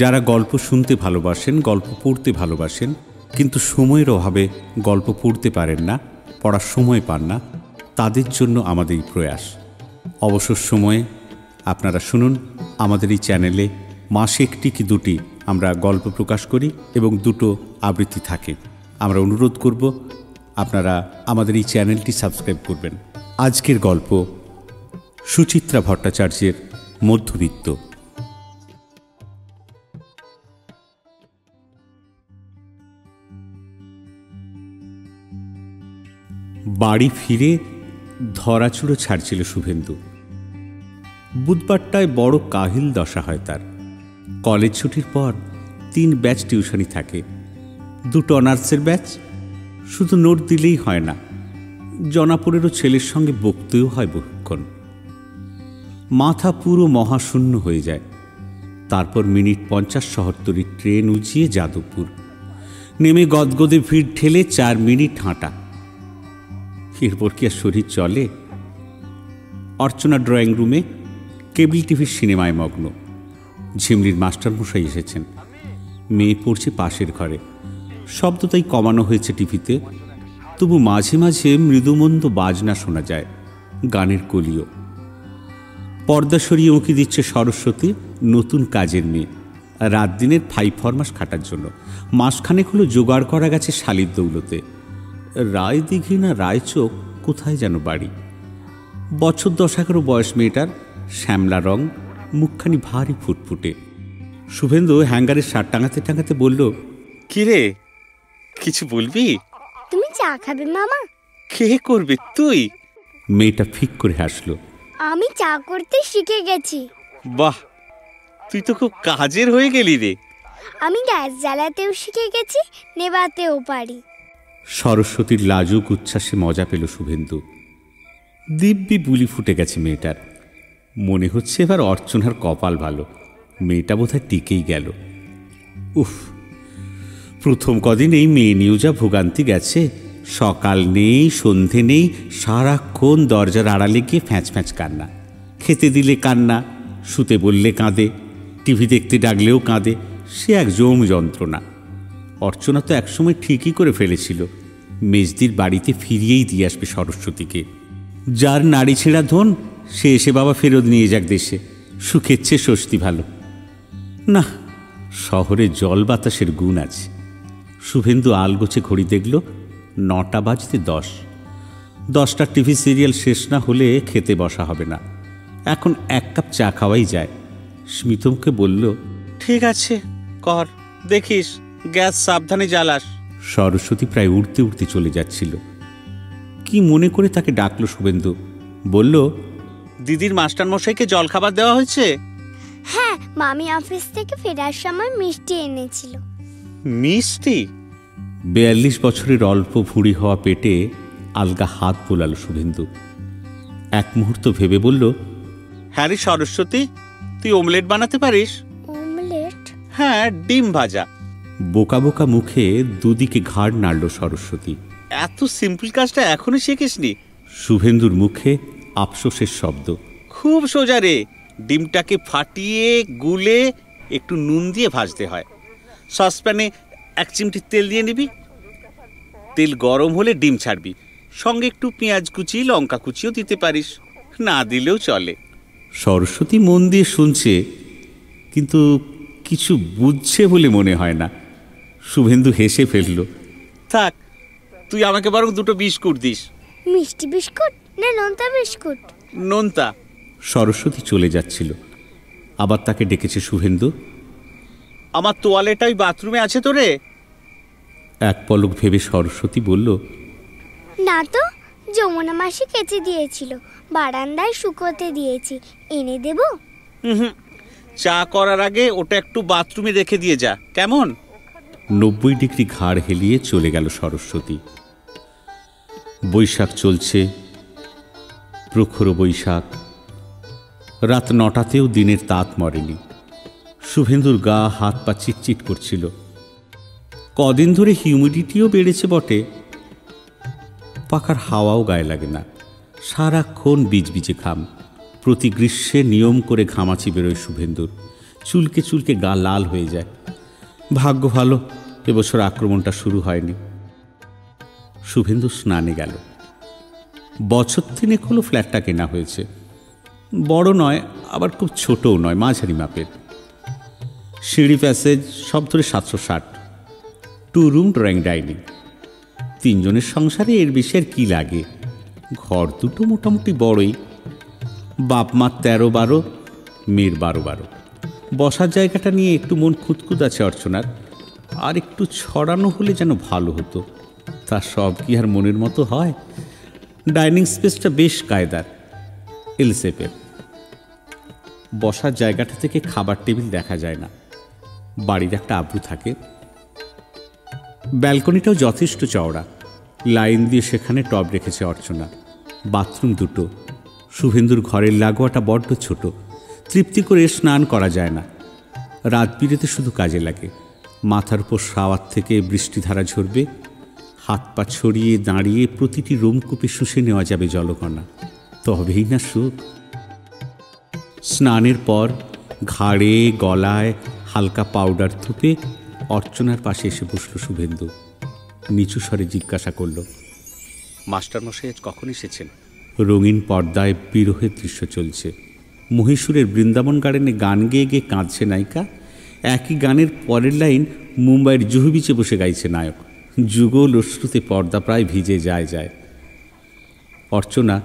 যারা গল্প শুনতে ভালোবাসেন, গল্প পড়তে ভালোবাসেন, কিন্তু সময়ের অভাবে গল্প পড়তে পারেন না, পড়ার সময় পান না, তাদের জন্য আমাদের এই প্রয়াস। অবসর সময়ে আপনারা শুনুন আমাদের এই চ্যানেলে মাসে একটি কি দুটি আমরা গল্প প্রকাশ করি এবং দুটো আবৃত্তি থাকে। আমরা অনুরোধ করব আপনারা আমাদের এই চ্যানেলটি সাবস্ক্রাইব করবেন। আজকের গল্প সুচিত্রা ভট্টাচার্যের মধ্যবিত্ত। বাড়ি ফিরে ধরাচুড়ো ছাড়ছিল শুভেন্দু। বুধবারটায় বড় কাহিল দশা হয় তার। কলেজ ছুটির পর তিন ব্যাচ টিউশনি থাকে। দুটো অনার্সের ব্যাচ, শুধু নোট দিলেই হয় না, জনাপুরেরও ছেলের সঙ্গে বকতেও হয় বহুক্ষণ। মাথা পুরো মহাশূন্য হয়ে যায়। তারপর মিনিট পঞ্চাশ শহরতরির ট্রেন উঁচিয়ে যাদবপুর। নেমে গদগদে ভিড় ঠেলে চার মিনিট হাঁটা। এরপর কি আর শরীর চলে? অর্চনা ড্রয়িং রুমে কেবল টিভির সিনেমায় মগ্ন। ঝিমলির মাস্টারমশাই এসেছেন। মেয়ে পড়ছে পাশের ঘরে। শব্দ তাই কমানো হয়েছে টিভিতে। তবু মাঝে মাঝে মৃদুমন্দ বাজনা শোনা যায়, গানের কলিও। পর্দা সরিয়ে উঁকি দিচ্ছে সরস্বতী, নতুন কাজের মেয়ে। রাত দিনের ফাইভ ফরমাস খাটার জন্য। মাসখানেক হলো জোগাড় করা গেছে শালির দৌলতে। রায় দিঘি না রায়চোক কোথায় যেন বাড়ি? বছর দশাকেরও বয়স মেয়েটার শ্যামলা রং মুখখানি ভারী ফুটফুটে। শুভেন্দু হ্যাঙ্গারের শার্ট টাঙাতে টাঙাতে বলল কিরে কিছু বলবি? তুমি চা খাবে মামা? কে করবে তুই? মেয়েটা ফিক করে হাসলো আমি চা করতে শিখে গেছি। বাহ তুই তো খুব কাজের হয়ে গেলি রে। আমি গ্যাস জ্বালাতেও শিখে গেছি নেবাতেও পারি। সরস্বতীর লাজুক উচ্ছ্বাসে মজা পেল শুভেন্দু। দিব্যি বুলি ফুটে গেছে মেয়েটার। মনে হচ্ছে এবার অর্চনার কপাল ভালো। মেয়েটা বোধহয় টিকেই গেল। উফ, প্রথম কদিন এই মেয়ে নিয়েও যা ভোগান্তি গেছে। সকাল নেই, সন্ধে নেই, সারাক্ষণ দরজার আড়ালে গিয়ে ফ্যাঁচ ফ্যাঁচ কান্না। খেতে দিলে কান্না, শুতে বললে কাঁদে, টিভি দেখতে ডাকলেও কাঁদে, সে এক জম যন্ত্রণা। অর্চনা তো একসময় ঠিকই করে ফেলেছিল। মেজদির বাড়িতে ফিরিয়েই দিয়ে আসবে সরস্বতীকে। যার নারী ছেঁড়া ধন, সে এসে বাবা ফেরত নিয়ে যাক দেশে। সুখের চেয়ে স্বস্তি ভালো। না শহরে জল বাতাসের গুণ আছে। শুভেন্দু আলগোছে ঘড়ি দেখল, নটা বাজতে দশ। দশটা টিভি সিরিয়াল শেষ না হলে খেতে বসা হবে না। এখন এক কাপ চা খাওয়াই যায়। স্মিতমকে বলল, ঠিক আছে, কর, দেখিস। গ্যাস সাবধানে জ্বালাস। সরস্বতী প্রায় উড়তে উড়তে চলে যাচ্ছিল। কি মনে করে তাকে ডাকলো শুভেন্দু? বলল দিদির মাস্টার মশাইকে জল খাবার দেওয়া হয়েছে? হ্যাঁ মামি অফিস থেকে ফেরার সময় মিষ্টি এনেছিল। মিষ্টি? বিয়াল্লিশ বছরের অল্প ভুঁড়ি হওয়া পেটে আলগা হাত বোলালো শুভেন্দু। এক মুহূর্ত ভেবে বলল হ্যাঁ রে সরস্বতী তুই ওমলেট বানাতে পারিস? অমলেট? হ্যাঁ ডিম ভাজা। বোকা বোকা মুখে দুদিকে ঘাড় নাড়ল সরস্বতী। এত সিম্পল কাজটা এখনও শিখিসনি। শুভেন্দুর মুখে আফসোসের শব্দ। খুব সোজা রে ডিমটাকে ফাটিয়ে গুলে একটু নুন দিয়ে ভাজতে হয়। সসপ্যানে এক চিমটি তেল দিয়ে নিবি। তেল গরম হলে ডিম ছাড়বি। সঙ্গে একটু পেঁয়াজ কুচি লঙ্কা কুচিও দিতে পারিস। না দিলেও চলে। সরস্বতী মন দিয়ে শুনছে কিন্তু কিছু বুঝছে বলে মনে হয় না। শুভেন্দু হেসে ফেলল থাক তুই আমাকে বরং দুটো বিস্কুট দিস। মিষ্টি বিস্কুট না নোনতা বিস্কুট? নোনতা। সরস্বতী চলে যাচ্ছিল। আবার তাকে ডেকেছে শুভেন্দু আমার তোয়ালেটা ওই বাথরুমে আছে তো রে? এক পলক ভেবে সরস্বতী বলল না তো যমুনা মাসি কেচে দিয়েছিল বারান্দায় শুকোতে দিয়েছি এনে দেব? হুম চা করার আগে ওটা একটু বাথরুমে রেখে দিয়ে যা কেমন? নব্বই ডিগ্রি ঘাড় হেলিয়ে চলে গেল সরস্বতী। বৈশাখ চলছে, প্রখর বৈশাখ। রাত নটাতেও দিনের তাত মরেনি। শুভেন্দুর গা হাত পা চিটচিট করছিল। কদিন ধরে হিউমিডিটিও বেড়েছে বটে। পাখার হাওয়াও গায়ে লাগে না। সারাক্ষণ বিজবিজে ঘাম। প্রতি গ্রীষ্মে নিয়ম করে ঘামাচি বেরোয় শুভেন্দুর। চুলকে চুলকে গা লাল হয়ে যায়। ভাগ্য ভালো, এবছর আক্রমণটা শুরু হয়নি। শুভেন্দু স্নানে গেল। বছর তিনেক হলো ফ্ল্যাটটা কেনা হয়েছে। বড় নয়, আবার খুব ছোটও নয়, মাঝারি মাপের। সিঁড়ি প্যাসেজ, সব ধরে সাতশো ষাট। Two room drawing dining. তিনজনের সংসারে এর বেশি আর কী লাগে? ঘর দুটো মোটামুটি বড়ই। বাপ মার তেরো বারো, মেয়ের বারো বারো। বসার জায়গাটা নিয়ে একটু মন খুঁতখুত আছে অর্চনার। আর একটু ছড়ানো হলে যেন ভালো হতো। তা সব কি আর মনের মতো হয়? ডাইনিং স্পেসটা বেশ কায়দার, এলসেপের। বসার জায়গাটা থেকে খাবার টেবিল দেখা যায় না। বাড়ির একটা আব্রু থাকে। ব্যালকনিটাও যথেষ্ট চওড়া। লাইন দিয়ে সেখানে টব রেখেছে অর্চনা। বাথরুম দুটো। শুভেন্দুর ঘরের লাগোয়াটা বড্ড ছোট। তৃপ্তি করে স্নান করা যায় না। রাত বিরেতে শুধু কাজে লাগে। মাথার উপর সাওয়ার থেকে বৃষ্টিধারা ঝরবে। হাত পা ছড়িয়ে দাঁড়িয়ে প্রতিটি রোমকূপে শুষে নেওয়া যাবে জলকণা তবেই না সুখ। স্নানের পর ঘাড়ে, গলায় হালকা পাউডার থুপে অর্চনার পাশে এসে বসল শুভেন্দু। নিচু স্বরে জিজ্ঞাসা করল, মাস্টারমশাই, আজ কখন এসেছেন? রঙিন পর্দায় বিরহের দৃশ্য চলছে। মহীশূরের বৃন্দাবন গার্ডেনে গান গেয়ে গেয়ে কাঁদছে নায়িকা। একই গানের পরের লাইন মুম্বাইয়ের জুহু বিচে বসে গাইছে নায়ক। যুগল অশ্রুতে পর্দা প্রায় ভিজে যায় যায়। অর্চনা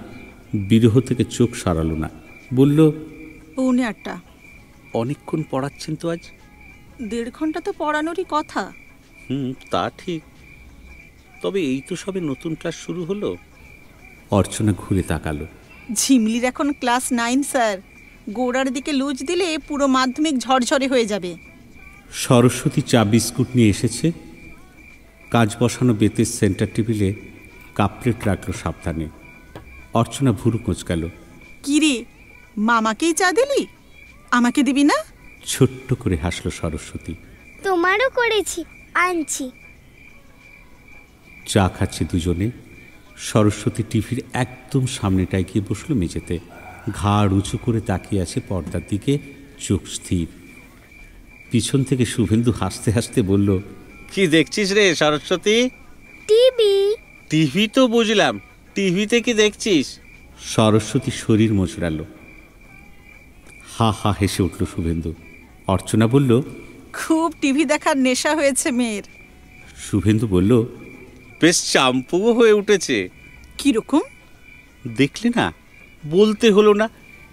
বিরহ থেকে চোখ সরালো না। বলল পৌনে আটটা। অনেকক্ষণ পড়াচ্ছেন তো আজ? দেড় ঘণ্টা তো পড়ানোরই কথা। হুম তা ঠিক। তবে এই তো সবে নতুন ক্লাস শুরু হলো। অর্চনা ঘুরে তাকালো। ঝিমলির এখন ক্লাস নাইন স্যার গোড়ার দিকে লুজ দিলে পুরো মাধ্যমিক ঝরঝরে হয়ে যাবে। সরস্বতী চা বিস্কুট নিয়ে এসেছে। কাজ বসানো বেতের সেন্টার টেবিলে কাপ প্লেট রাখল সাবধানে। অর্চনা ভুরু কোঁচকাল। কি রে মামাকেই চা দিলি? আমাকে দিবি না? ছোট্ট করে হাসলো সরস্বতী। তোমারও করেছি আনছি। চা খাচ্ছে দুজনে। সরস্বতী টিভির একদম সামনেটায় গিয়ে বসল মেঝেতে। ঘাড় উঁচু করে তাকিয়ে আছে পর্দার দিকে চোখ স্থির। পিছন থেকে শুভেন্দু হাসতে হাসতে বলল কি দেখছিস রে সরস্বতী? টিভি। টিভি তো বুঝলাম। টিভিতে কি দেখছিস? সরস্বতী শরীর মোচড়ালো। হা হা হেসে উঠল শুভেন্দু। অর্চনা বলল খুব টিভি দেখার নেশা হয়েছে মেয়ের। শুভেন্দু বলল বেশ চাম্পুও হয়ে উঠেছে। কীরকম? দেখলে না বলতে হলো না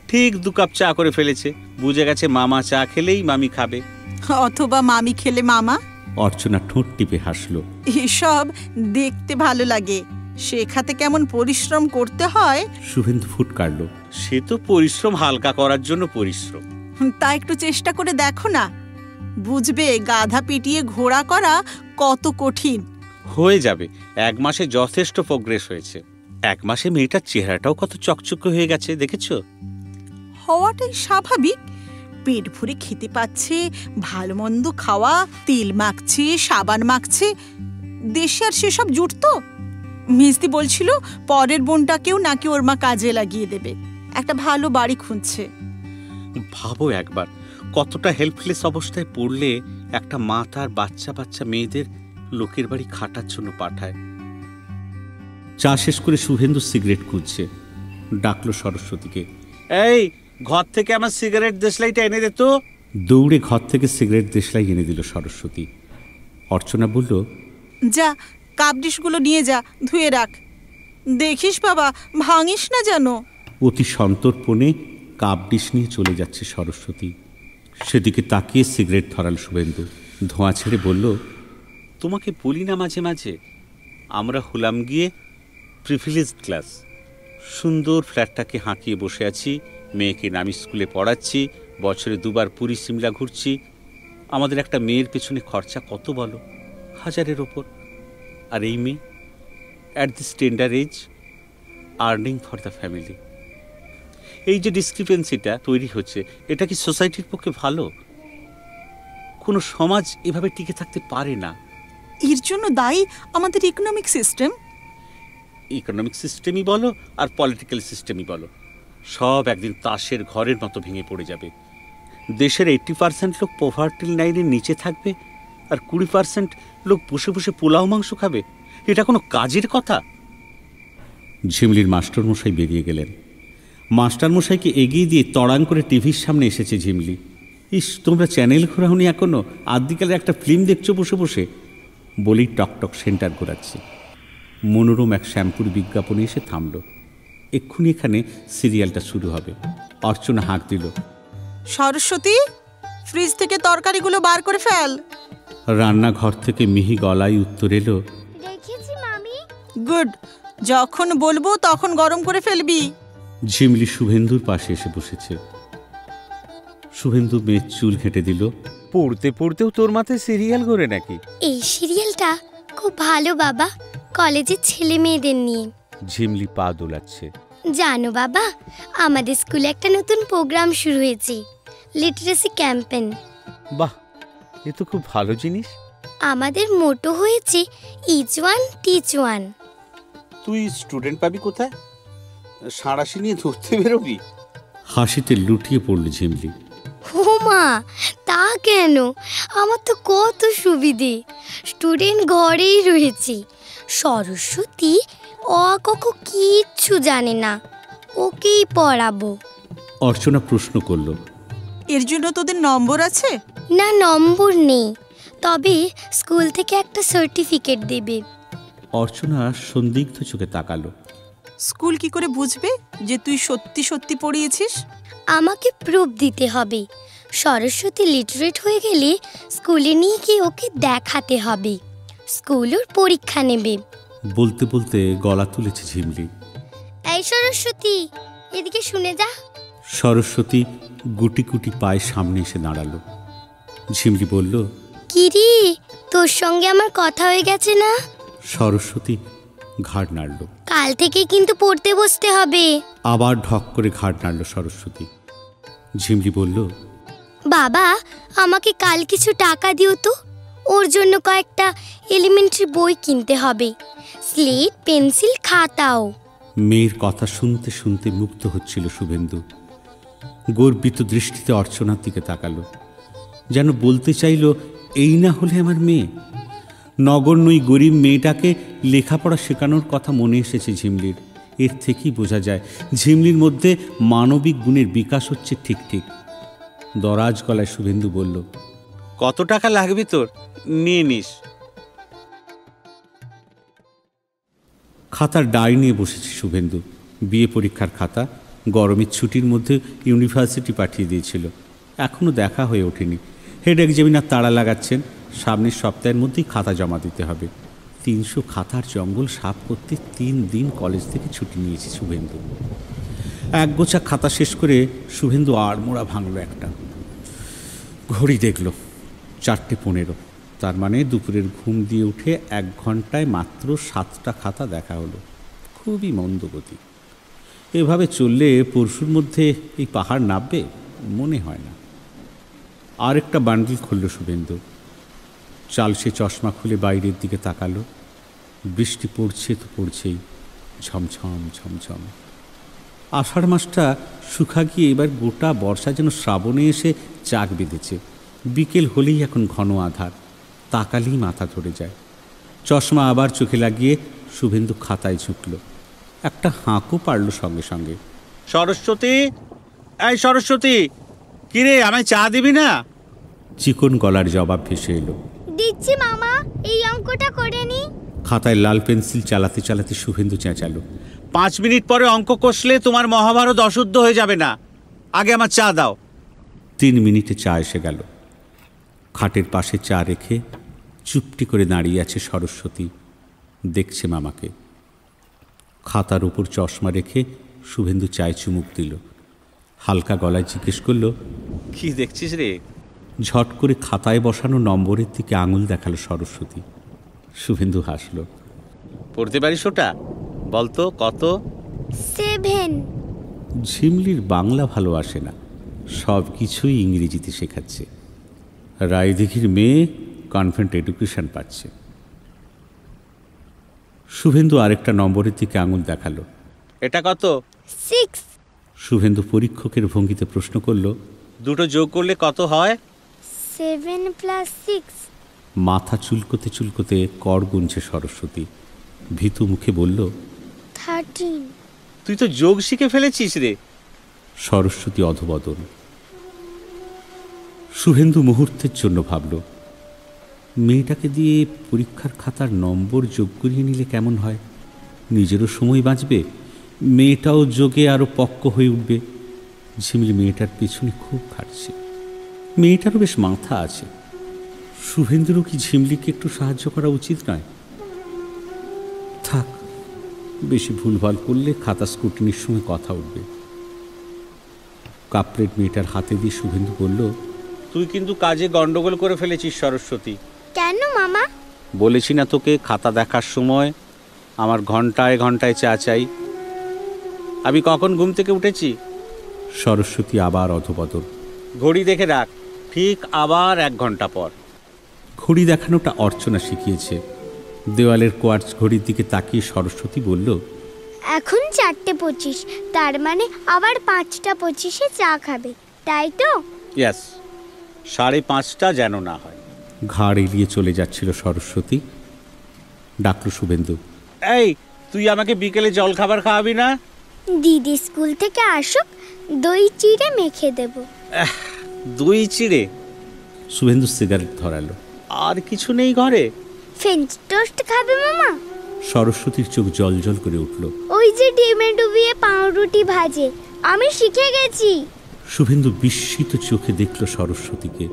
ঠিক দু কাপ চা করে ফেলেছে। বুঝে গেছে মামা চা খেলেই মামি খাবে। অথবা মামি খেলে মামা? অর্চনা ঠোঁট টিপে হাসলো। এসব দেখতে ভালো লাগে। শেখাতে কেমন পরিশ্রম করতে হয়? শুভেন্দু ফুট কাটল সে তো পরিশ্রম হালকা করার জন্য পরিশ্রম। তা একটু চেষ্টা করে দেখো না। বুঝবে গাধা পিটিয়ে ঘোড়া করা কত কঠিন। হয়ে যাবে। এক মাসে যথেষ্ট প্রোগ্রেস হয়েছে। এক মাসে মেয়েটার চেহারাটাও কত চকচকে হয়ে গেছে দেখেছ? হওয়াটাই স্বাভাবিক। পেট ভরে খেতে পাচ্ছে ভালো মন্দ খাওয়া তেল মাখছে সাবান মাখছে। দেশে আর সেসব জুটতো? মিস্তি বলছিল পরের বোনটাকেও নাকি ওর মা কাজে লাগিয়ে দেবে। একটা ভালো বাড়ি খুঁজছে। ভাবো একবার কতটা হেল্পলেস অবস্থায় পড়লে একটা মা তার বাচ্চা বাচ্চা মেয়েদের লোকের বাড়ি খাটার জন্য পাঠায়। চা শেষ করে শুভেন্দু সিগারেট খুঁজছে। ডাকলো সরস্বতীকে। এই ঘর থেকে আমার সিগারেট দেশলাইটা এনে দে তো। দৌড়ে ঘর থেকে সিগারেট দেশলাই এনে দিল সরস্বতী। অর্চনা বলল যা কাপ ডিশগুলো নিয়ে যা ধুয়ে রাখ। দেখিস বাবা ভাঙিস না যেন। অতি সন্তর্পণে কাপ ডিশ নিয়ে চলে যাচ্ছে সরস্বতী। সেদিকে তাকিয়ে সিগারেট ধরাল শুভেন্দু। ধোঁয়া ছেড়ে বলল তোমাকে বলি না মাঝে মাঝে আমরা হলাম গিয়ে প্রিভিলেজ ক্লাস সুন্দর ফ্ল্যাটটাকে হাঁকিয়ে বসে আছি, মেয়েকে নামি স্কুলে পড়াচ্ছি, বছরে দুবার পুরী সিমলা ঘুরছি। আমাদের একটা মেয়ের পেছনে খরচা কত বলো? হাজারের ওপর। আর এই মেয়ে? At this tender age earning for the family এই যে ডিসক্রিপেন্সিটা তৈরি হচ্ছে, এটা কি সোসাইটির পক্ষে ভালো? কোনো সমাজ এভাবে টিকে থাকতে পারে না। এর জন্য দায়ী আমাদের ইকোনমিক সিস্টেম ইকোনমিক সিস্টেমই বলো আর পলিটিক্যাল সিস্টেমই বলো। সব একদিন তাসের ঘরের মতো ভেঙে পড়ে যাবে। দেশের এইট্টি পার্সেন্ট লোক পোভার্টি লাইনের নিচে থাকবে আর কুড়ি পার্সেন্ট লোক বসে বসে পোলাও মাংস খাবে। এটা কোনো কাজের কথা? ঝিমলির মাস্টারমশাই বেরিয়ে গেলেন। মাস্টারমশাইকে এগিয়ে দিয়ে তড়াং করে টিভির সামনে এসেছে ঝিমলি। ইস, তোমরা চ্যানেল ঘোরাওনি এখনও আদিকালে একটা ফিল্ম দেখছ বসে বসে? বলেই টকটক সেন্টার ঘোরাচ্ছে। মনোরম এক শ্যাম্পুর বিজ্ঞাপনে এসে থামল। এক্ষুনি এখানে সিরিয়ালটা শুরু হবে। অর্চনা হাঁক দিল সরস্বতী ফ্রিজ থেকে তরকারিগুলো বার করে ফেল। রান্নাঘর থেকে মিহি গলায় উত্তর এলো দেখেছি মামি। গুড যখন বলব তখন গরম করে ফেলবি। ঝিমলি শুভেন্দুর পাশে এসে বসেছে। শুভেন্দু মেয়ের চুল হেঁটে দিল পড়তে পড়তেও তোর মাথায় সিরিয়াল করে নাকি? এই সিরিয়ালটা খুব ভালো বাবা। কলেজের ছেলে মেয়েদের নিয়ে। ঝিমলি পা দোলাচ্ছে। জানো বাবা আমাদের স্কুলে একটা নতুন প্রোগ্রাম শুরু হয়েছে। লিটারেসি ক্যাম্পেন বাহ এ তো খুব ভালো জিনিস। আমাদের মোটো হয়েছে ইচ ওয়ান টিচ ওয়ান তুই স্টুডেন্ট পাবি কোথায়? সাঁড়াশি নিয়ে ধরতে বেরোবি? হাসিতে লুটিয়ে পড়ল ঝিমলি। মা তা কেন? আমার তো কত সুবিধে। স্টুডেন্ট ঘরেই রয়েছে। সরস্বতী অ কক কিচ্ছু জানে না। ওকেই পড়াবো। অর্চনা প্রশ্ন করল। এর জন্য তোদের নম্বর আছে? না নম্বর নেই। তবে স্কুল থেকে একটা সার্টিফিকেট দেবে। অর্চনা সন্দিগ্ধ চোখে তাকালো। স্কুল কি করে বুঝবে যে তুই সত্যি সত্যি পড়িয়েছিস? আমাকে প্রুফ দিতে হবে। সরস্বতী লিটারেট হয়ে গেলে স্কুলে নিয়ে গিয়ে ওকে দেখাতে হবে। স্কুল ওর পরীক্ষা নেবে। বলতে বলতে গলা তুলেছে ঝিমলি। এই সরস্বতী এদিকে শুনে যা। সরস্বতী গুটি গুটি পায়ে সামনে এসে দাঁড়াল। ঝিমলি বলল কিরি তোর সঙ্গে আমার কথা হয়ে গেছে না? সরস্বতী ঘাড় নাড়ল। কাল থেকে কিন্তু পড়তে বসতে হবে। আবার ঢক করে ঘাড় নাড়ল সরস্বতী। ঝিমলি বলল বাবা, আমাকে কাল কিছু টাকা দিও তো। ওর জন্য কয়েকটা এলিমেন্টারি বই কিনতে হবে। স্লেট, পেন্সিল, খাতাও। মেয়ের কথা শুনতে শুনতে মুক্ত হচ্ছিল শুভেন্দু। গর্বিত দৃষ্টিতে অর্চনার দিকে তাকালো। যেন বলতে চাইল, এই না হলে আমার মেয়ে? নগণ্য ওই গরিব মেয়েটাকে লেখাপড়া শেখানোর কথা মনে এসেছে ঝিমলির। এর থেকেই বোঝা যায়, ঝিমলির মধ্যে মানবিক গুণের বিকাশ হচ্ছে ঠিক ঠিক। দরাজ গলায় শুভেন্দু বলল কত টাকা লাগবে তোর? নিয়ে নিস। খাতার ডাই নিয়ে বসেছি শুভেন্দু। বিয়ে পরীক্ষার খাতা গরমের ছুটির মধ্যে ইউনিভার্সিটি পাঠিয়ে দিয়েছিল। এখনও দেখা হয়ে ওঠেনি। হেড এক্সামিনার তাড়া লাগাচ্ছেন সামনের সপ্তাহের মধ্যেই খাতা জমা দিতে হবে। তিনশো খাতার জঙ্গল সাফ করতে তিন দিন কলেজ থেকে ছুটি নিয়েছে শুভেন্দু। এক গোছা খাতা শেষ করে শুভেন্দু আড়মোড়া ভাঙল একটা। ঘড়ি দেখল, চারটে পনেরো। তার মানে দুপুরের ঘুম দিয়ে উঠে এক ঘন্টায় মাত্র সাতটা খাতা দেখা হলো। খুবই মন্দগতি এভাবে চললে পরশুর মধ্যে এই পাহাড় নামবে? মনে হয় না। আর একটা বান্ডিল খুলল শুভেন্দু। চাল সে চশমা খুলে বাইরের দিকে তাকালো। বৃষ্টি পড়ছে তো পড়ছেই। ঝমঝম ঝমঝম। আষাঢ় মাসটা শুকা গিয়ে এবার গোটা বর্ষা যেন শ্রাবণে এসে চাক বেঁধেছে। বিকেল হলেই এখন ঘন আধার তাকালেই মাথা ধরে যায়। চশমা আবার চোখে লাগিয়ে শুভেন্দু খাতায় ঝুঁকল। একটা হাঁকও পারল সঙ্গে সঙ্গে। সরস্বতী এই সরস্বতী কিরে আমায় চা দিবি না? চিকন গলার জবাব ভেসে এলো। দিচ্ছি মামা এই অঙ্কটা করে নি। খাতায় লাল পেন্সিল চালাতে চালাতে শুভেন্দু চেঁচালো। পাঁচ মিনিট পরে অঙ্ক কষলে তোমার মহাভারত অশুদ্ধ হয়ে যাবে না। আগে আমার চা দাও। তিন মিনিটে চা এসে গেল। খাটের পাশে চা রেখে চুপটি করে দাঁড়িয়ে আছে সরস্বতী। দেখছে মামাকে। খাতার উপর চশমা রেখে শুভেন্দু চায় চুমুক দিল। হালকা গলায় জিজ্ঞেস করল কি দেখছিস রে? ঝট করে খাতায় বসানো নম্বরের দিকে আঙুল দেখাল সরস্বতী। শুভেন্দু হাসল। পড়তে পারিস ওটা বলতো কত? সেভেন। ঝিমলির বাংলা ভালো আসে না। সব কিছুই ইংরেজিতে শেখাচ্ছে। রায়দিঘির মেয়ে কনভেন্ট এডুকেশন পাচ্ছে। শুভেন্দু আরেকটা নম্বরের দিকে আঙুল দেখাল। এটা কত? সিক্স। শুভেন্দু পরীক্ষকের ভঙ্গিতে প্রশ্ন করল দুটো যোগ করলে কত হয়? Seven plus six. মাথা চুলকোতে চুলকোতে কর গুনছে সরস্বতী। ভীতু মুখে বলল থার্টিন। তুই তো যোগ শিখে ফেলেছিস রে। সরস্বতী অধবদন। শুভেন্দু মুহূর্তের জন্য ভাবল মেয়েটাকে দিয়ে পরীক্ষার খাতার নম্বর যোগ করিয়ে নিলে কেমন হয়? নিজেরও সময় বাঁচবে মেয়েটাও যোগে আরও পক্ক হয়ে উঠবে। ঝিমলি মেয়েটার পিছনে খুব খাটছে। মেয়েটারও বেশ মাথা আছে। শুভেন্দুরও কি ঝিমলিকে একটু সাহায্য করা উচিত নয়? থাক বেশি ভুলভাল করলে খাতা স্কুটিনির সময় কথা উঠবে। কাপড়ের মেয়েটার হাতে দিয়ে শুভেন্দু বলল তুই কিন্তু কাজে গন্ডগোল করে ফেলেছিস সরস্বতী। কেন মামা? বলেছি না তোকে খাতা দেখার সময় আমার ঘন্টায় ঘন্টায় চা চাই আমি কখন ঘুম থেকে উঠেছি? সরস্বতী আবার অধবদল ঘড়ি দেখে রাখ ঠিক আবার এক ঘণ্টা পর। ঘড়ি দেখানোটা অর্চনা শিখিয়েছে। দেওয়ালের কোয়ার্চ ঘড়ির দিকে তাকিয়ে সরস্বতী বলল এখন চারটে পঁচিশ তার মানে আবার পাঁচটা পঁচিশে চা খাবে তাই তো? ইয়াস সাড়ে পাঁচটা যেন না হয়। ঘাড় এড়িয়ে চলে যাচ্ছিল সরস্বতী। ডাকল শুভেন্দু এই তুই আমাকে বিকেলে জল খাবার খাওয়াবি না? দিদি স্কুল থেকে আসুক দই চিড়ে মেখে দেব। দই চিড়ে। শুভেন্দু সিগারেট ধরালো। আর কিছু নেই ঘরে? ফ্রেঞ্চ টোস্ট খাবে মামা? সরস্বতীর চোখ জল জল করে উঠল। ওই যে ডিমে ডুবিয়ে পাউরুটি ভাজে আমি শিখে গেছি। শুভেন্দু বিস্মিত চোখে দেখল সরস্বতীকে।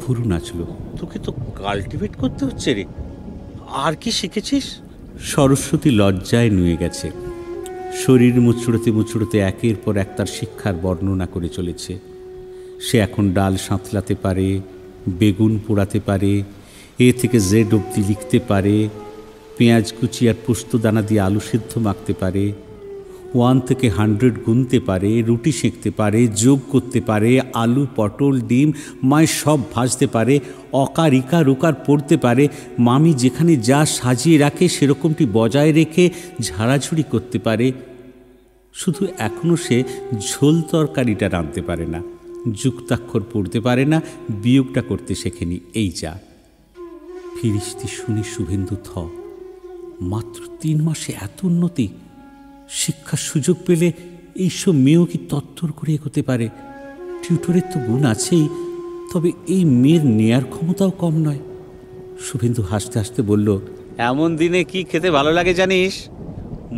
ভুরু নাচল। তোকে তো কাল্টিভেট করতে হচ্ছে রে। আর কি শিখেছিস? সরস্বতী লজ্জায় নুয়ে গেছে। শরীর মুচড়োতে মুচড়োতে একের পর এক তার শিক্ষার বর্ণনা করে চলেছে। সে এখন ডাল সাঁতলাতে পারে বেগুন পোড়াতে পারে, এ থেকে জেড অবধি লিখতে পারে, পেঁয়াজ কুচি আর পোস্ত দানা দিয়ে আলু সিদ্ধ মাখতে পারে, ওয়ান থেকে হান্ড্রেড গুনতে পারে, রুটি সেঁকতে পারে, যোগ করতে পারে, আলু, পটল, ডিম মায় সব ভাজতে পারে, অকার ইকার উকার পড়তে পারে, মামি যেখানে যা সাজিয়ে রাখে সেরকমটি বজায় রেখে ঝাড়াঝুড়ি করতে পারে, শুধু এখনও সে ঝোল তরকারিটা রাঁধতে পারে না। যুক্তাক্ষর পড়তে পারে না, বিয়োগটা করতে শেখেনি, এই যা। ফিরিস্তি শুনে শুভেন্দু থ, মাত্র তিন মাসে এত উন্নতি, শিক্ষার সুযোগ পেলে এইসব মেয়েও কি তত্তর করে এগোতে পারে? টিউটরের তো গুণ আছেই, তবে এই মেয়ের নেয়ার ক্ষমতাও কম নয়। শুভেন্দু হাসতে হাসতে বলল, এমন দিনে কি খেতে ভালো লাগে জানিস?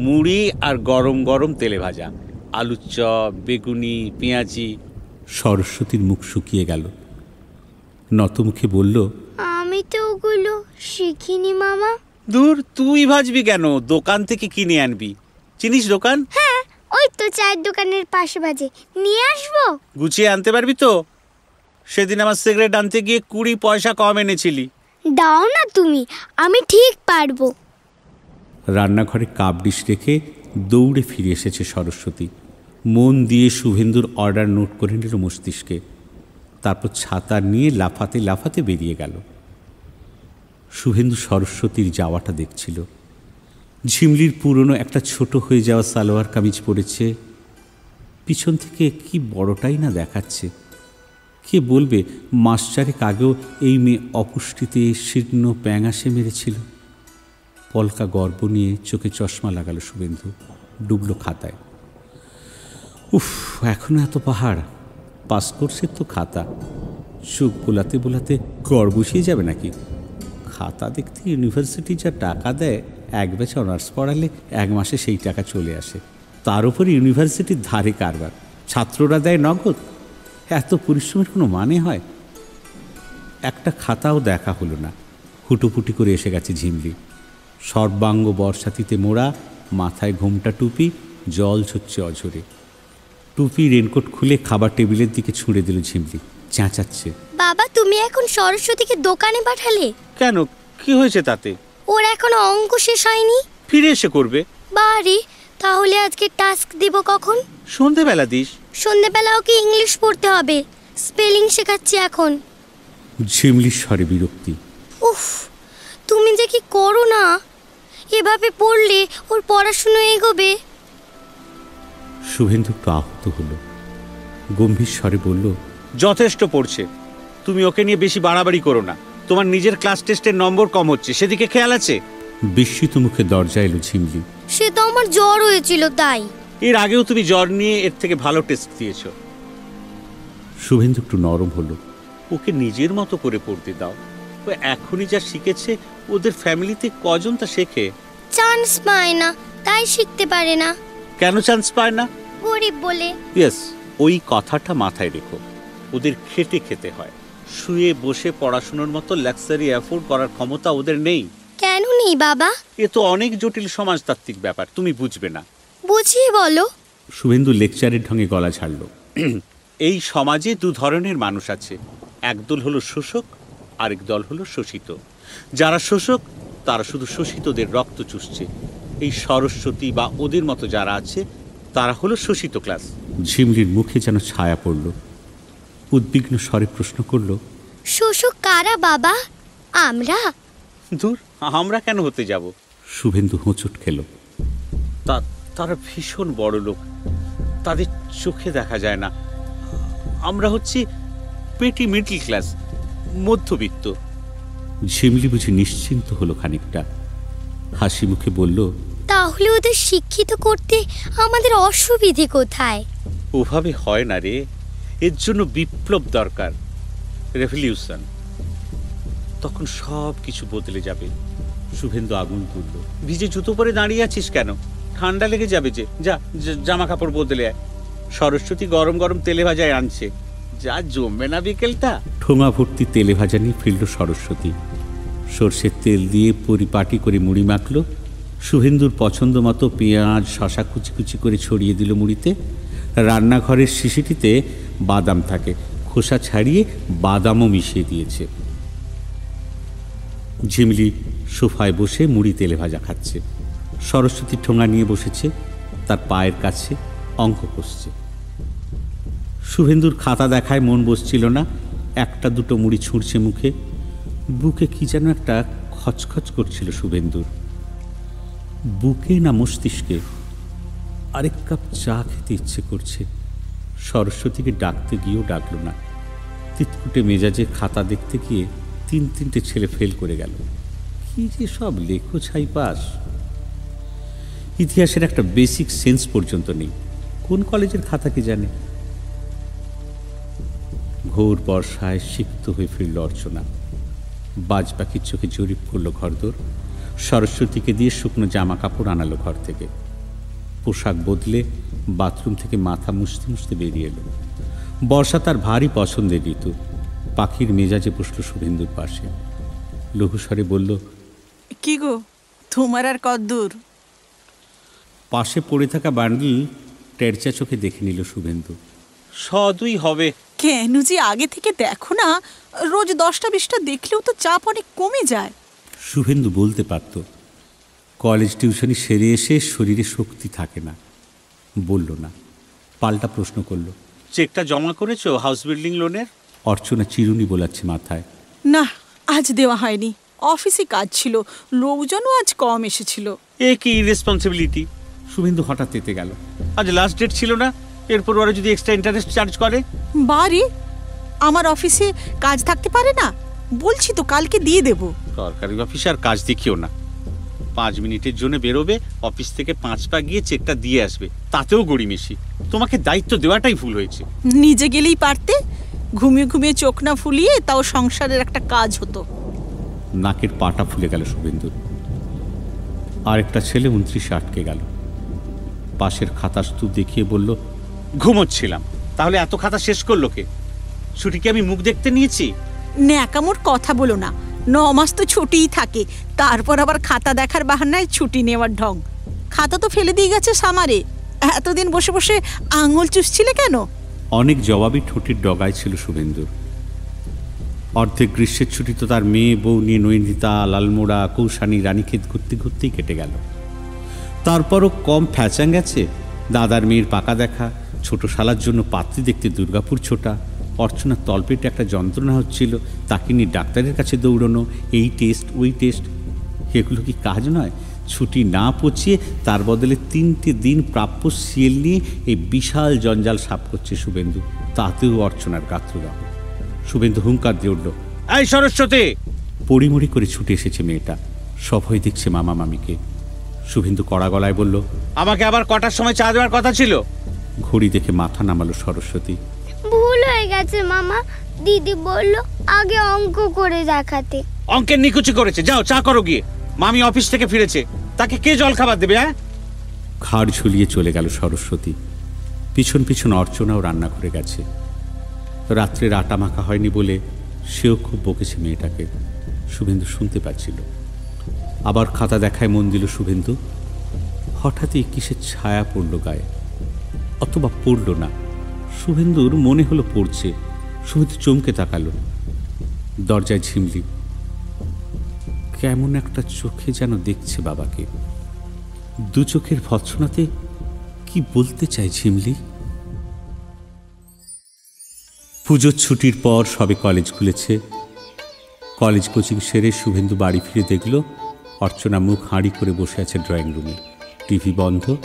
মুড়ি আর গরম গরম তেলে ভাজা, আলুর চপ, বেগুনি, পেঁয়াজি সরস্বতীর মুখ শুকিয়ে গেল। নতমুখে বলল আমি তো ওগুলো শিখিনি মামা। দূর তুই ভাজবি কেন? দোকান থেকে কিনে আনবি। চিনিস দোকান? হ্যাঁ ওই তো চায়ের দোকানের পাশে বাজে নিয়ে আসব? গুছিয়ে আনতে পারবি তো? সেদিন আমার সিগারেট আনতে গিয়ে কুড়ি পয়সা কম এনেছিলি। দাও না তুমি আমি ঠিক পারব। রান্নাঘরে কাপ ডিশ রেখে দৌড়ে ফিরে এসেছে সরস্বতী। মন দিয়ে শুভেন্দুর অর্ডার নোট করে নিল মস্তিষ্কে। তারপর ছাতা নিয়ে লাফাতে লাফাতে বেরিয়ে গেল। শুভেন্দু সরস্বতীর যাওয়াটা দেখছিল। ঝিমলির পুরনো একটা ছোট হয়ে যাওয়া সালোয়ার কামিজ পরেছে। পিছন থেকে কি বড়টাই না দেখাচ্ছে। কে বলবে, মাস চারেক আগেও এই মেয়ে অপুষ্টিতে শীর্ণ প্যাঙাসে মেরেছিল। পলকা গর্ব নিয়ে চোখে চশমা লাগালো শুভেন্দু, ডুবলো খাতায়। উফ, এখনও এত পাহাড়। পাস করছে তো খাতা। সুখ বোলাতে বোলাতে গড় বসিয়ে যাবে নাকি? খাতা দেখতে ইউনিভার্সিটি যা টাকা দেয়, এক ব্যাচ অনার্স পড়ালে এক মাসে সেই টাকা চলে আসে। তার উপর ইউনিভার্সিটির ধারে কারবার। ছাত্ররা দেয় নগদ। এত পরিশ্রমের কোনো মানে হয়? একটা খাতাও দেখা হলো না। হুটোপুটি করে এসে গেছে ঝিমলি। সর্বাঙ্গ বর্ষাতিতে মোড়া, মাথায় ঘোমটা টুপি, জল ঝরছে অঝরে। টুপি রেনকোট খুলে খাবার টেবিলের দিকে ছুঁড়ে দিল ঝিমলি। চেঁচাচ্ছে। বাবা তুমি এখন সরস্বতীকে দোকানে পাঠালে? কেন? কি হয়েছে তাতে? ওর এখনও অঙ্ক শেষ হয়নি? ফিরে এসে করবে। বারে তাহলে আজকে টাস্ক দিব কখন? সন্ধেবেলা দিস। সন্ধেবেলা ওকে ইংলিশ পড়তে হবে। স্পেলিং শেখাচ্ছি এখন। ঝিমলির স্বরে বিরক্তি। উফ তুমি যে কি করো না? এভাবে পড়লে ওর পড়াশুনো এগোবে। শুভেন্দু একটু আহত হলো। গম্ভীর স্বরে বলল যথেষ্ট পড়ছে। তুমি ওকে নিয়ে বেশি বাড়াবাড়ি করো না। তোমার নিজের ক্লাস টেস্টের নম্বর কম হচ্ছে। সেদিকে খেয়াল আছে? বিস্মিত মুখে দরজা এলো ঝিমলি সে তো আমার জ্বর হয়েছিল তাই। এর আগেও তুমি জ্বর নিয়ে এর থেকে ভালো টেস্ট দিয়েছ। শুভেন্দু একটু নরম হলো। ওকে নিজের মতো করে পড়তে দাও। ও এখনই যা শিখেছে ওদের ফ্যামিলিতে কজন তা শেখে? চান্স পায় না তাই শিখতে পারে না। কেন চান্স পায় না? গরিব বলে। ইয়েস ওই কথাটা মাথায় রেখো। ওদের খেটে খেতে হয়। শুয়ে বসে পড়াশোনার মতো লাক্সারি অ্যাফোর্ড করার ক্ষমতা ওদের নেই। কেন নেই বাবা? এ তো অনেক জটিল সমাজতাত্ত্বিক ব্যাপার তুমি বুঝবে না। বুঝিয়ে বলো। শুভেন্দু লেকচারের ঢঙে গলা ছাড়ল। এই সমাজে দু ধরনের মানুষ আছে। একদল হলো শোষক আরেক দল হলো শোষিত। যারা শোষক তারা শুধু শোষিতদের রক্ত চুষছে। এই সরস্বতী বা ওদের মতো যারা আছে তারা হলো শোষিত ক্লাস। ঝিমলির মুখে যেন ছায়া পড়ল। উদ্বিগ্ন স্বরে প্রশ্ন করল শোষক কারা বাবা? আমরা? দূর আমরা কেন হতে যাব? শুভেন্দু হোঁচট খেল। তা তারা ভীষণ বড় লোক। তাদের চোখে দেখা যায় না। আমরা হচ্ছি পেটি মিডল ক্লাস মধ্যবিত্ত। ঝিমলি বুঝি নিশ্চিন্ত হলো খানিকটা। হাসি মুখে বলল তাহলে ওদের শিক্ষিত করতে আমাদের অসুবিধে কোথায়? ওভাবে হয় না রে। এর জন্য বিপ্লব দরকার। রেভলিউশন। তখন সব কিছু বদলে যাবে। শুভেন্দু আগুন তুলল। ভিজে জুতো পরে দাঁড়িয়ে আছিস কেন? ঠান্ডা লেগে যাবে যে। যা জামা কাপড় বদলে আয়। সরস্বতী গরম গরম তেলে ভাজায় আনছে। যা জমবে না বিকেলটা। ঠোঙা ভর্তি তেলে ভাজা নিয়ে ফিরল সরস্বতী। সর্ষের তেল দিয়ে পরিপাটি করে মুড়ি মাখল। শুভেন্দুর পছন্দ মতো পেঁয়াজ, শশা কুচি কুচি করে ছড়িয়ে দিল মুড়িতে। রান্নাঘরের শিশিটিতে বাদাম থাকে। খোসা ছাড়িয়ে বাদামও মিশিয়ে দিয়েছে। ঝিমলি সোফায় বসে মুড়ি তেলে ভাজা খাচ্ছে। সরস্বতী ঠোঙা নিয়ে বসেছে। তার পায়ের কাছে অঙ্ক কষছে। শুভেন্দুর খাতা দেখায় মন বসছিল না। একটা দুটো মুড়ি ছুঁড়ছে মুখে। বুকে কি যেন একটা খচখচ করছিল শুভেন্দুর বুকে না মস্তিষ্কে আরেক কাপ চা খেতে ইচ্ছে করছে। সরস্বতীকে ডাকতে গিয়েও ডাকলো না। তিতকুটে মেজাজে খাতা দেখতে গিয়ে তিন তিনটে ছেলে ফেল করে গেল। কি যে সব লেখো ছাই পাস ইতিহাসের একটা বেসিক সেন্স পর্যন্ত নেই। কোন কলেজের খাতা কি জানে? ঘোর বর্ষায় সিক্ত হয়ে ফিরল অর্চনা। বাজ পাখির চোখে জরিপ করল ঘরদোর। সরস্বতীকে দিয়ে শুকনো জামা কাপড় আনালো ঘর থেকে। পোশাক বদলে বাথরুম থেকে মাথা মুছতে মুছতে বেরিয়ে এলো। বর্ষা তার ভারী পছন্দের ঋতু। পাখির মেজাজে বসল শুভেন্দুর পাশে। লঘুস্বরে বলল কি গো তোমার আর কদ্দূর? পাশে পড়ে থাকা বান্ডিল টেরচা চোখে দেখে নিল শুভেন্দু। সদুই হবে। কেন যে আগে থেকে দেখো না রোজ দশটা বিশটা দেখলেও তো চাপ অনেক কমে যায়। শুভেন্দু বলতে পারত কলেজ টিউশনি সেরে এসে শরীরে শক্তি থাকে না। বলল না। পাল্টা প্রশ্ন করল চেকটা জমা করেছ হাউস বিল্ডিং লোনের? অর্চনা চিরুনি বোলাচ্ছে মাথায় না আজ দেওয়া হয়নি। অফিসে কাজ ছিল লোকজনও আজ কম এসেছিল। এ কি রেসপন্সিবিলিটি শুভেন্দু হঠাৎ তেতে গেল আজ লাস্ট ডেট ছিল না এরপর ওরা যদি এক্সট্রা ইন্টারেস্ট চার্জ করে? বারে আমার অফিসে কাজ থাকতে পারে না? বলছি তো কালকে দিয়ে দেব। সরকারি অফিসে আর কাজ দেখিও না। পাঁচ মিনিটের জন্য বেরোবে অফিস থেকে পাঁচ পা গিয়ে চেকটা দিয়ে আসবে। তাতেও গড়িমেশি তোমাকে দায়িত্ব দেওয়াটাই ভুল হয়েছে। নিজে গেলেই পারতে? ঘুমিয়ে ঘুমিয়ে চোখ না ফুলিয়ে তাও সংসারের একটা কাজ হতো। নাকের পাটা ফুলে গেল শুভেন্দু। আর একটা ছেলে উনত্রিশে আটকে গেল। পাশের খাতা স্তূপ দেখিয়ে বলল ঘুমোচ্ছিলাম। তাহলে এত খাতা শেষ করল কে? ছুটি কি আমি মুখ দেখতে নিয়েছি? ন্যাকামোর কথা বলো না। ন মাস তো ছুটিই থাকে। তারপর আবার খাতা দেখার বাহানায় ছুটি নেওয়ার ঢং। খাতা তো ফেলে দিয়ে গেছে সামারে। এতদিন বসে বসে আঙুল চুষছিলে কেন? অনেক জবাবই ঠোঁটের ডগায় ছিল শুভেন্দুর। অর্ধেক গ্রীষ্মের ছুটি তো তার মেয়ে, বউ নিয়ে নৈনিতা লালমোড়া, কৌশানী, রানীক্ষেত ঘুরতে ঘুরতেই কেটে গেল। তারপরও কম ফ্যাচাং গেছে। দাদার মেয়ের পাকা দেখা, ছোট শালার জন্য পাত্রী দেখতে দুর্গাপুর ছোটা। অর্চনার তলপেটে একটা যন্ত্রণা হচ্ছিল তাকে নিয়ে ডাক্তারের কাছে দৌড়নো এই টেস্ট ওই টেস্ট এগুলো কি কাজ নয়? ছুটি না পচিয়ে তার বদলে তিনটে দিন প্রাপ্য সিএল নিয়ে এই বিশাল জঞ্জাল সাফ করছে শুভেন্দু তাতেও অর্চনার গাত্রদাহ। শুভেন্দু হুঙ্কার দিয়ে উঠল এই সরস্বতী! পড়িমড়ি করে ছুটে এসেছে মেয়েটা সভয় দেখছে মামা মামিকে। শুভেন্দু কড়া গলায় বলল আমাকে আবার কটার সময় চা দেওয়ার কথা ছিল? ঘড়ি দেখে মাথা নামালো সরস্বতী। গেছে মামা। দিদি বলল আগে অঙ্ক করে দেখাতে। অঙ্কের নিকুচি করেছে। যাও চা করো গিয়ে। মামি অফিস থেকে ফিরেছে। তাকে কে জল খাবার দেবে হ্যাঁ? ঘাড় ঝুলিয়ে চলে গেল সরস্বতী। পিছন পিছন অর্চনাও রান্না করে গেছে। রাত্রের আটা মাখা হয়নি বলে সেও খুব বকেছে মেয়েটাকে। শুভেন্দু শুনতে পাচ্ছিল। আবার খাতা দেখায় মন দিল শুভেন্দু। হঠাৎই কিসের ছায়া পড়ল গায়ে। অথবা পড়ল না। শুভেন্দুর মনে হলো পড়ছে শুভেন্দু চমকে তাকালো। দরজায় ঝিমলি। কেমন একটা চোখে যেন দেখছে বাবাকে। দু চোখের ভৎসনাতে কি বলতে চাই ঝিমলি? পুজোর ছুটির পর সবে কলেজ খুলেছে। কলেজ কোচিং সেরে শুভেন্দু বাড়ি ফিরে দেখল, অর্চনা মুখ হাঁড়ি করে বসে আছে ড্রয়িং রুমে। টিভি বন্ধ,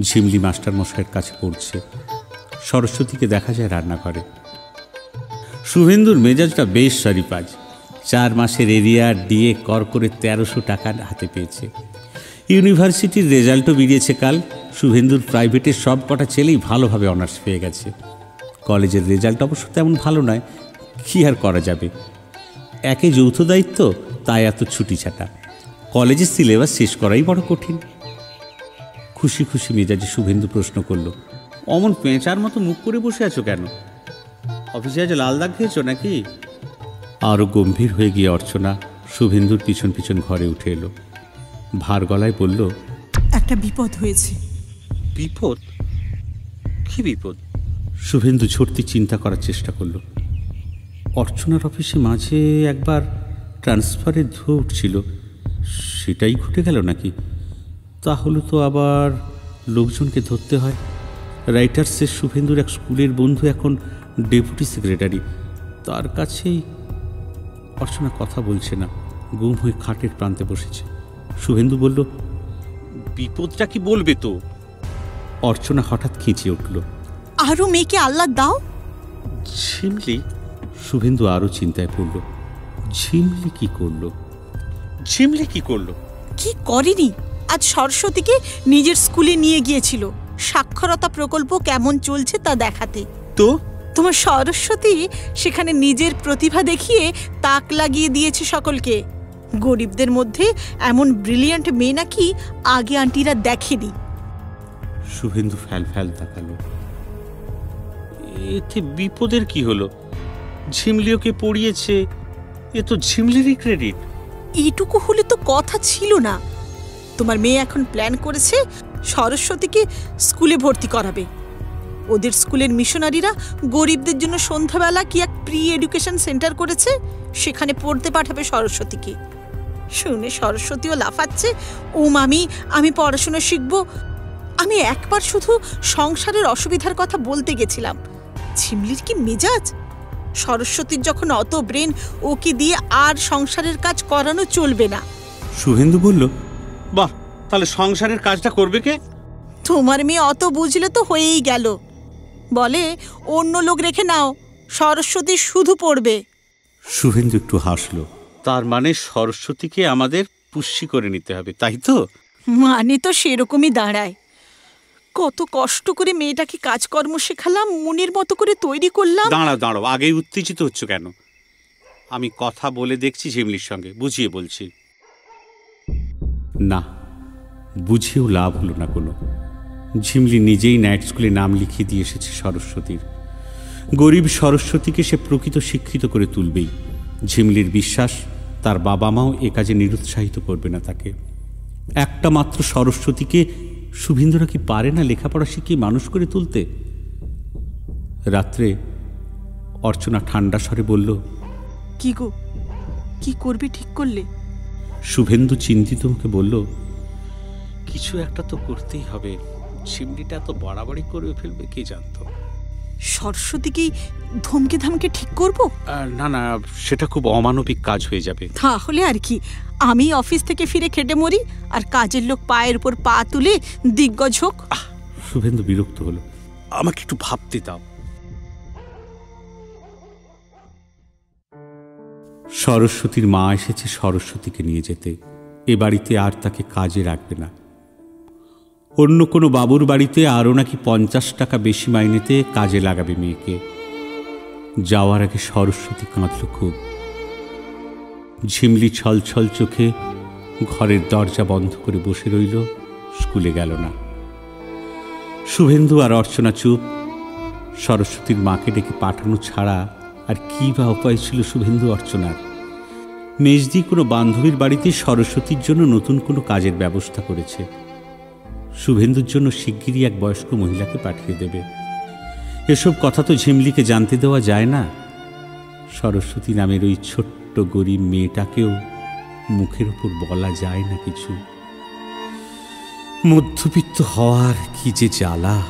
ঝিমলি মাস্টার মশাইয়ের কাছে পড়ছে। সরস্বতীকে দেখা যায় রান্না করে। শুভেন্দুর মেজাজটা বেশ সরিপাজ। চার মাসের এরিয়া ডিএ কর করে তেরোশো টাকা হাতে পেয়েছে। ইউনিভার্সিটির রেজাল্টও বেরিয়েছে কাল। শুভেন্দুর প্রাইভেটের সব কটা ছেলেই ভালোভাবে অনার্স পেয়ে গেছে। কলেজের রেজাল্ট অবশ্য তেমন ভালো নয়। কী আর করা যাবে? একে যৌথ দায়িত্ব, তাই এত ছুটি ছাটা। কলেজের সিলেবাস শেষ করাই বড় কঠিন। খুশি খুশি মেজাজে শুভেন্দু প্রশ্ন করল অমন পেঁচার মতো মুখ করে বসে আছো কেন? অফিসে আজ লাল দাগ খেয়েছো নাকি? আরও গম্ভীর হয়ে গিয়ে অর্চনা শুভেন্দুর পিছন পিছন ঘরে উঠে এলো। ভার গলায় বলল একটা বিপদ হয়েছে। বিপদ? কি বিপদ? শুভেন্দু ঝর্তি চিন্তা করার চেষ্টা করল। অর্চনার অফিসে মাঝে একবার ট্রান্সফারের ধুয়ো উঠছিল সেটাই ঘটে গেল নাকি? তাহলে তো আবার লোকজনকে ধরতে হয়। রাইটার্সের শুভেন্দুর এক স্কুলের বন্ধু এখন ডেপুটি সেক্রেটারি। তার কাছেই অর্চনা কথা বলছে না গুম হয়ে খাটের প্রান্তে বসেছে। শুভেন্দু বলল বিপদটা কি বলবে তো? অর্চনা হঠাৎ খিঁচিয়ে উঠল। আরও মেয়েকে আল্লাহ দাও। ঝিমলি? শুভেন্দু আরও চিন্তায় পড়ল ঝিমলি কি করল? ঝিমলি কি করল? কি করেনি? আজ সরস্বতীকে নিজের স্কুলে নিয়ে গিয়েছিল। সাক্ষরতা প্রকল্প কেমন চলছে তা দেখাতে। তো? তোমার সরস্বতী সেখানে নিজের প্রতিভা দেখিয়ে তাক লাগিয়ে দিয়েছে সকলকে। গরিবদের মধ্যে এমন ব্রিলিয়ান্ট মেয়ে নাকি আগে আন্টিরা দেখেনি। শুভেন্দু ফ্যাল ফ্যাল তাকালো। এতে বিপদের কি হলো? ঝিমলি ওকে পড়িয়েছে? এ তো ঝিমলিরই ক্রেডিট এইটুকু হলে তো কথা ছিল না। তোমার মেয়ে এখন প্ল্যান করেছে সরস্বতীকে স্কুলে ভর্তি করাবে। ওদের স্কুলের মিশনারিরা গরিবদের জন্য সন্ধ্যাবেলা কি এক প্রি এডুকেশন সেন্টার করেছে? সেখানে পড়তে পাঠাবে সরস্বতীকে। শুনে সরস্বতীও লাফাচ্ছে, ও মামি, আমি পড়াশোনা শিখব। আমি একবার শুধু সংসারের অসুবিধার কথা বলতে গেছিলাম। ঝিমলির কি মেজাজ? সরস্বতীর যখন অত ব্রেন, ওকে দিয়ে আর সংসারের কাজ করানো চলবে না। শুভেন্দু বলল, বাহ তাহলে সংসারের কাজটা করবে কে? তোমার মেয়ে অত বুঝলে তো হয়েই গেল। বলে অন্য লোক রেখে নাও সরস্বতী শুধু পড়বে। শুভেন্দু একটু হাসলো। তার মানে সরস্বতীকে আমাদের পুষ্যি করে নিতে হবে তাই তো? মানে তো সেরকমই দাঁড়ায়। কত কষ্ট করে মেয়েটাকে কাজকর্ম শেখালাম মনের মতো করে তৈরি করলাম। দাঁড়াও দাঁড়াও আগেই উত্তেজিত হচ্ছ কেন? আমি কথা বলে দেখছি ঝিমলির সঙ্গে বুঝিয়ে বলছি। না বুঝিয়েও লাভ হলো না কোনো। ঝিমলি নিজেই নাইট স্কুলে নাম লিখিয়ে দিয়ে এসেছে সরস্বতীর। গরিব সরস্বতীকে সে প্রকৃত শিক্ষিত করে তুলবেই। ঝিমলির বিশ্বাস তার বাবা মাও এ কাজে নিরুৎসাহিত করবে না তাকে। একটা মাত্র সরস্বতীকে শুভেন্দুরা কি পারে না লেখাপড়া শিখিয়ে মানুষ করে তুলতে? রাত্রে অর্চনা ঠান্ডা স্বরে বলল কি গো? কি করবি ঠিক করলে? শুভেন্দু চিন্তিত মুখে বলল কিছু একটা তো করতেই হবে। ঝিমলিটা তো বাড়াবাড়ি করে ফেলবে কে জানতো? সরস্বতী কি ধমকে ধামকে ঠিক করব? না না সেটা খুব অমানবিক কাজ হয়ে যাবে। তাহলে আর কি। আমি অফিস থেকে ফিরে খেটে মরি আর কাজের লোক পায়ের উপর পা তুলে দিগ্গজ হোক। শুভেন্দু বিরক্ত হলো। আমাকে একটু ভাবতে দাও। সরস্বতীর মা এসেছে সরস্বতীকে নিয়ে যেতে। এ বাড়িতে আর তাকে কাজে রাখবে না। অন্য কোনো বাবুর বাড়িতে আরও নাকি পঞ্চাশ টাকা বেশি মাইনেতে কাজে লাগাবে মেয়েকে। যাওয়ার আগে সরস্বতী কাঁদল খুব ঝিমলি ছলছল চোখে ঘরের দরজা বন্ধ করে বসে রইল, স্কুলে গেল না। শুভেন্দু আর অর্চনা চুপ। সরস্বতীর মাকে ডেকে পাঠানো ছাড়া আর কী বা উপায় ছিল শুভেন্দু অর্চনার? মেজদি কোনো বান্ধবীর বাড়িতে সরস্বতীর জন্য নতুন কোনো কাজের ব্যবস্থা করেছে। শুভেন্দুর জন্য শিগগিরই এক বয়স্ক মহিলাকে পাঠিয়ে দেবে। এসব কথা তো ঝিমলিকে জানতে দেওয়া যায় না। সরস্বতী নামের ওই ছোট্ট গরিব মেয়েটাকেও মুখের ওপর বলা যায় না কিছু। মধ্যবিত্ত হওয়ার কি যে জ্বালা।